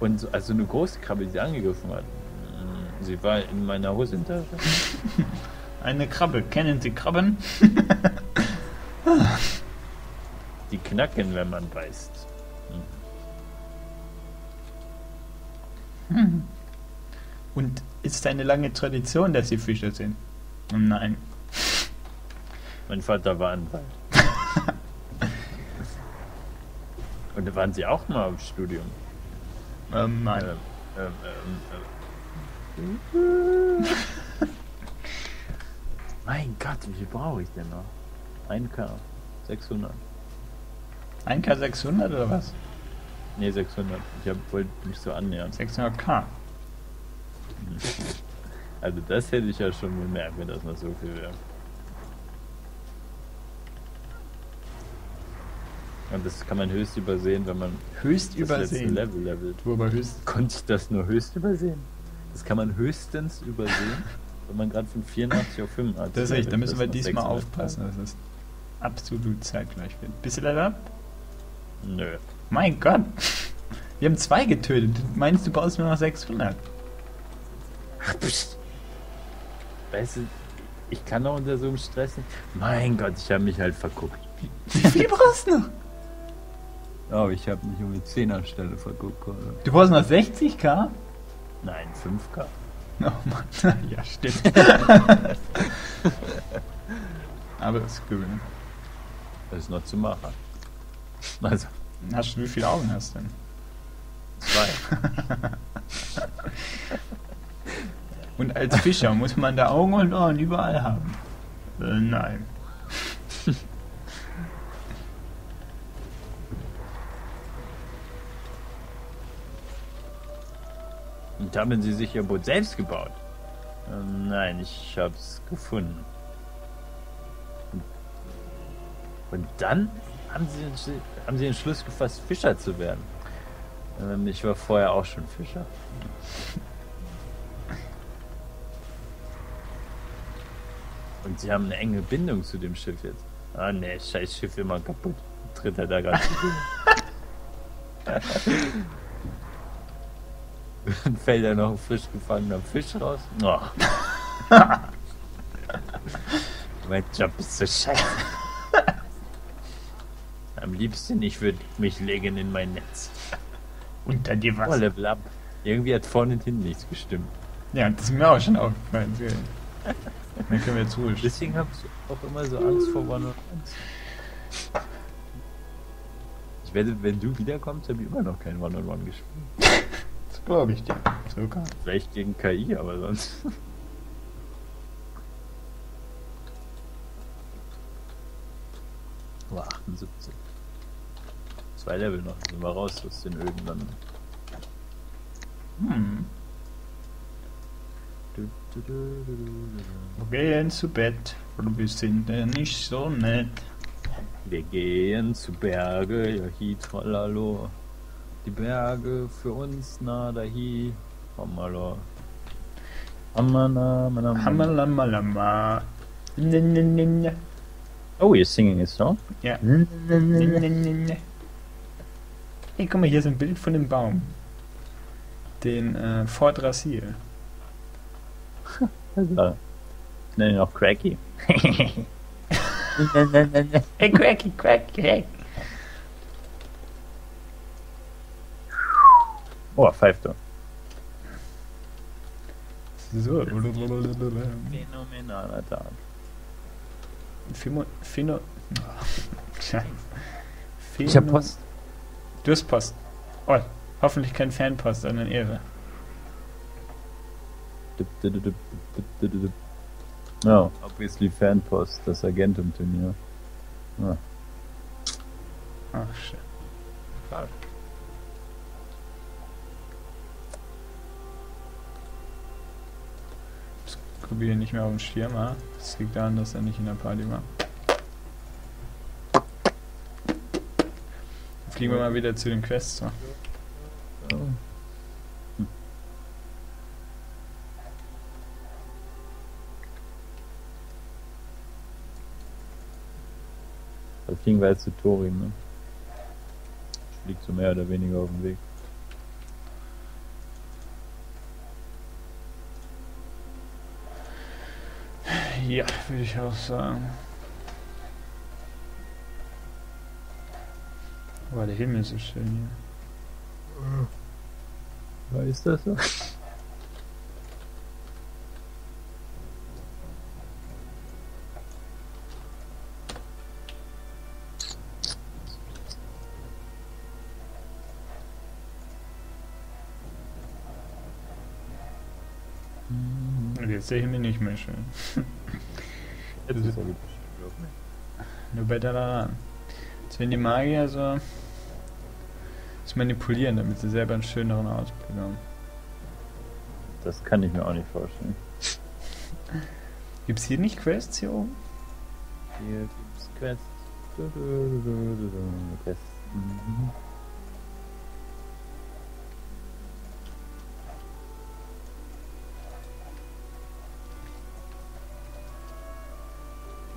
Und so, also eine große Krabbe, die sie angegriffen hat. Sie war in meiner Hosentasche. Eine Krabbe. Kennen Sie Krabben? Die knacken, wenn man beißt. Und ist eine lange Tradition, dass Sie Fischer sind? Nein. Mein Vater war Anwalt. Und da waren sie auch mal im Studium. Ähm, nein. Ähm, ähm, ähm, mein Gott, wie viel brauche ich denn noch? 1K. 600. 1K 600 oder was? Nee, 600. Ich wollte mich so annähern. 600k. Also das hätte ich ja schon bemerkt, wenn das noch so viel wäre. Und das kann man höchst übersehen, wenn man Höchst übersehen. Level levelt. Du aber höchst. Konnte ich das nur höchst übersehen? Das kann man höchstens übersehen, wenn man gerade von 84 auf 85 Das ist richtig, da müssen wir diesmal 600 aufpassen, dass es absolut zeitgleich wird. Bist du up? Nö. Mein Gott! Wir haben zwei getötet. Du meinst, du brauchst nur noch 600? Weißt du, ich kann auch unter so einem Stress nicht. Mein Gott, ich habe mich halt verguckt. Wie viel brauchst du noch? Oh, ich habe mich um die 10er Stelle verguckt. Oder? Du brauchst noch 60k? Nein, 5K. Oh Mann, ja stimmt. Aber das ist gewinnen. Das ist noch zu machen. Also, Hast du, wie viele Augen hast du denn? zwei. Und als Fischer muss man da Augen und Ohren überall haben. Äh, nein. Und haben sie sich ihr Boot selbst gebaut? Ähm, nein, ich hab's gefunden. Und dann haben sie, haben sie den Schluss gefasst, Fischer zu werden. Ähm, ich war vorher auch schon Fischer. Und sie haben eine enge Bindung zu dem Schiff jetzt. Ah ne, scheiß Schiff immer kaputt. Tritt er da gerade. Dann fällt da noch ein frisch gefangener Fisch raus. Oh. mein Job ist so scheiße. Am liebsten, ich würde mich legen in mein Netz. Unter dir Oh, was? Level up. Irgendwie hat vorne und hinten nichts gestimmt. Ja, das ist mir auch schon aufgefallen. Dann können wir jetzt ruhig. Deswegen habe ich auch immer so Angst vor One on Ones. Ich werde, wenn du wiederkommst, habe ich immer noch kein One on One gespielt. Glaube ich dir. Sogar. Vielleicht gegen KI, aber sonst. Oh, 78. Zwei Level noch, sind wir raus aus den Öden dann. Hm. Wir gehen zu Bett. Und wir sind ja nicht so nett. Wir gehen zu Berge, ja hi, tralalo. Die Berge für uns, na da hi, hamalo. Hamana, mana, Hamalamalama. Ne, ne, ne. Oh, you're singing a song? Ja. Hey, guck mal, hier ist ein Bild von dem Baum. Den äh, Fort Rasil. Also, ich nenne ihn auch Cracky. Hey, Quacky, Quacky, hey. Oh, pfeift er. So. Phänomenaler Tag. Fimo, Fino. Scheiße. Ich hab Post. Du hast Post. Oh, hoffentlich kein Fanpost, sondern Ehre. Dip, dip, dip, dip, dip, dip, dip. No, obviously Fanpost, das Agentum-Turnier. Ah. Ach, shit. Schade. Das Kubi nicht mehr auf dem Schirm, ah? Das liegt daran, dass er nicht in der Party war. Fliegen wir mal wieder zu den Quests. So. Da fliegen wir jetzt zu Torin, ne? Liegt so mehr oder weniger auf dem Weg. Ja, würde ich auch sagen. Oh, der Himmel ist so schön hier. ist das so? Und jetzt der Himmel nicht mehr schön. Jetzt ist er wieder Nur bei der Jetzt werden die Magier so das manipulieren, damit sie selber einen schöneren Ausblick haben. Das kann ich mir auch nicht vorstellen. Gibt es hier nicht Quests hier oben? Hier gibt's Quests. Quests.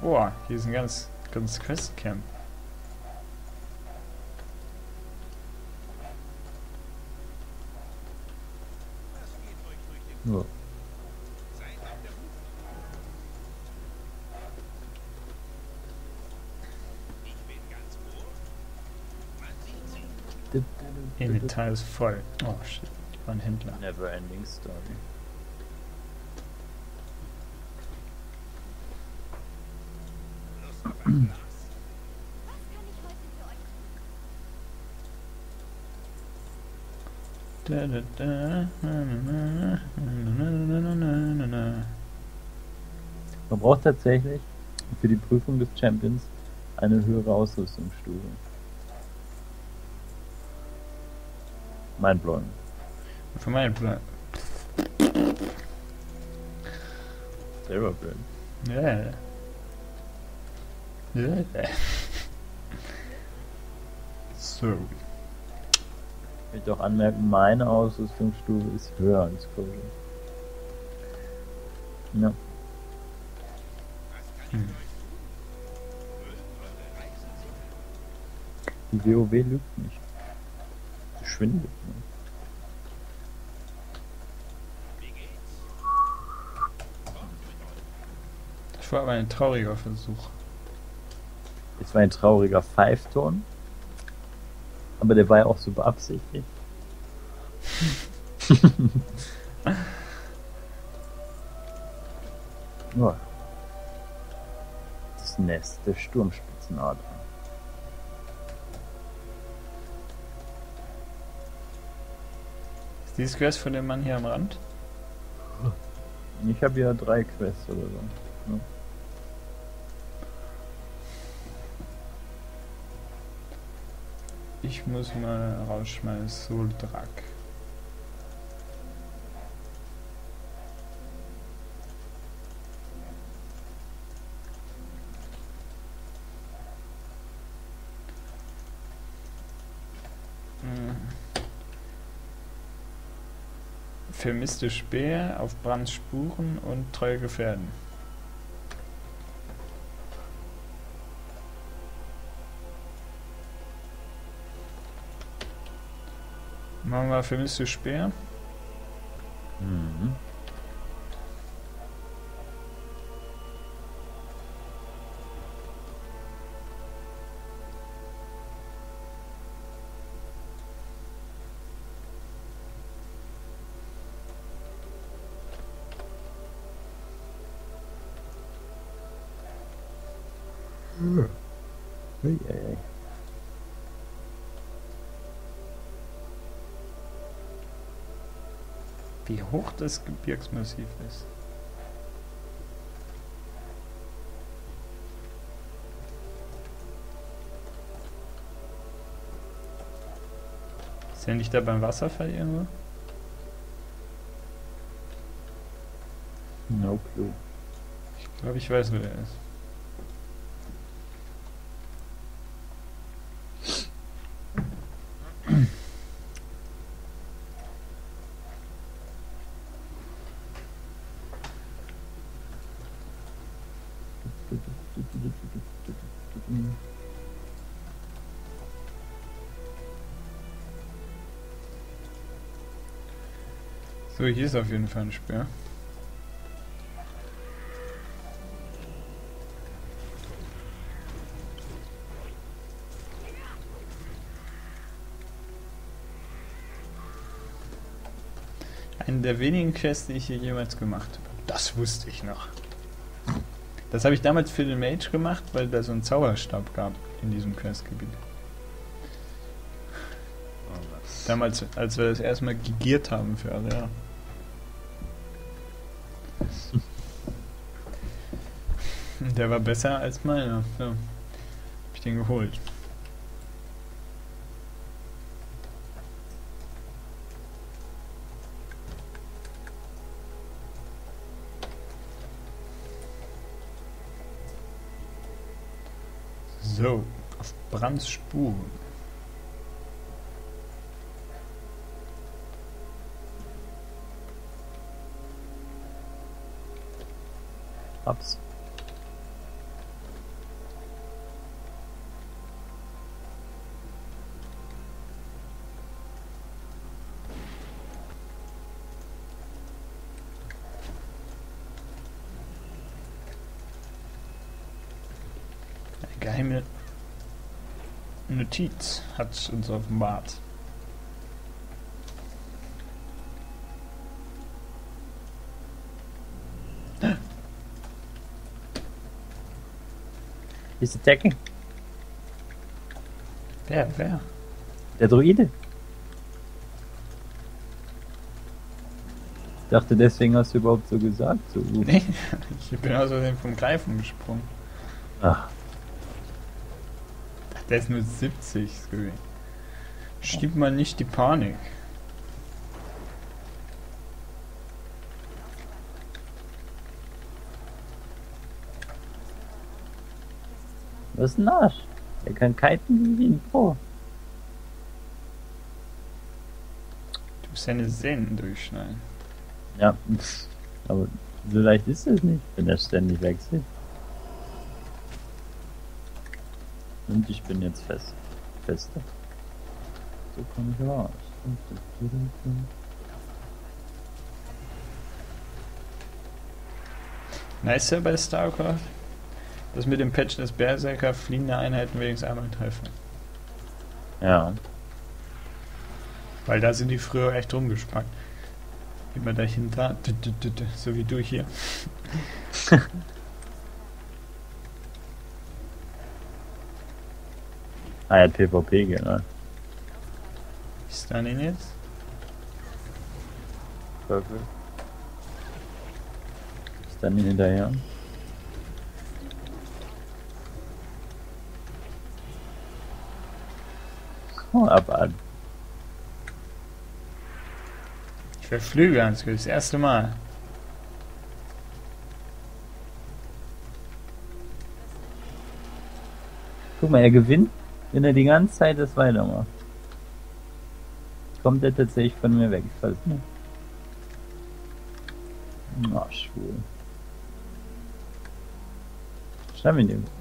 Boah, hier ist ein ganz, ganz Quest-Camp. Ja. Inventar ist voll. Oh shit, war ein Händler. Never ending story. Da, da, da, Man braucht tatsächlich für die Prüfung des Champions eine höhere Ausrüstungsstufe. Mein Blowing. Für Plan. Selber blöd. Ja. Ja. So. Ich möchte auch anmerken, meine Ausrüstungsstufe ist höher als Cody. Ja. Hm. Die WoW lügt nicht. Sie schwindet. Ne? Das war aber ein trauriger Versuch. Es war ein trauriger Pfeifton. Aber der war ja auch so beabsichtigt. ja. Das Nest der Sturmspitzenadler. Ist dieses Quest von dem Mann hier am Rand? Ich habe ja drei Quests oder so. Ich muss mal rausschmeißen, Soldrak. Hm. Vermisste Speer auf Brands Spuren und treue Gefährden. Machen wir vermisste Speer. Mhm. Ey. Wie hoch das Gebirgsmassiv ist. Ist er nicht da beim Wasserfall irgendwo? No clue. Ich glaube, ich weiß, wo der ist. So, hier ist auf jeden Fall ein Speer. Eine der wenigen Quests, die ich hier jemals gemacht habe. Das wusste ich noch. Das habe ich damals für den Mage gemacht, weil da so einen Zauberstab gab in diesem Questgebiet. Damals, als wir das erstmal gigiert haben für Area. Der war besser als meiner. So. Hab ich den geholt. Brands Spuren. Hab's. Notiz hat uns offenbart. Ist attacking. Wer, wer? Der Druide. Ich dachte, deswegen hast du überhaupt so gesagt. So. Nee, ich bin außerdem vom Greifen gesprungen. Ach, Der ist nur 70. Scooby. Stimmt mal nicht die Panik. was ist ein Arsch? Der kann kiten wie ein Pro. Du musst seine Sehnen durchschneiden. Ja, aber so leicht ist es nicht, wenn er ständig wechselt. Und ich bin jetzt fest. Fester. So komme ich raus. Nice ja bei StarCraft. Das mit dem Patch des Berserker fliehende Einheiten wenigstens einmal treffen. Ja, Weil da sind die früher echt rumgespannt. Immer dahinter, so wie du hier. ah, er hat PvP genau. Ist dann ihn jetzt? Perfekt. Ist dann hinterher. Oh, aber Ich verflüge ans das erste Mal. guck mal, er gewinnt, wenn er die ganze Zeit das weitermacht. Kommt er tatsächlich von mir weg, ich weiß nicht. Na, schwul. Schreib ihn dem.